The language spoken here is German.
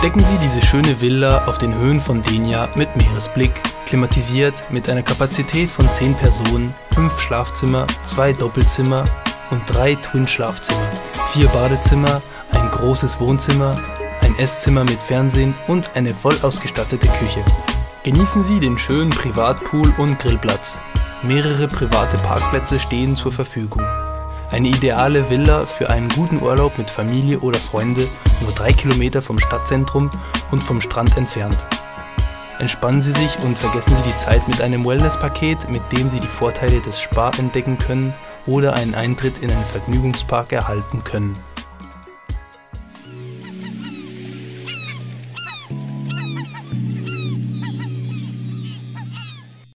Entdecken Sie diese schöne Villa auf den Höhen von Denia mit Meeresblick, klimatisiert mit einer Kapazität von 10 Personen, 5 Schlafzimmer, 2 Doppelzimmer und 3 Twin-Schlafzimmer, 4 Badezimmer, ein großes Wohnzimmer, ein Esszimmer mit Fernsehen und eine voll ausgestattete Küche. Genießen Sie den schönen Privatpool und Grillplatz. Mehrere private Parkplätze stehen zur Verfügung. Eine ideale Villa für einen guten Urlaub mit Familie oder Freunde, nur drei Kilometer vom Stadtzentrum und vom Strand entfernt. Entspannen Sie sich und vergessen Sie die Zeit mit einem Wellness-Paket, mit dem Sie die Vorteile des Spa entdecken können oder einen Eintritt in einen Vergnügungspark erhalten können.